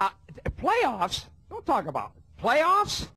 Uh, playoffs? Don't talk about playoffs.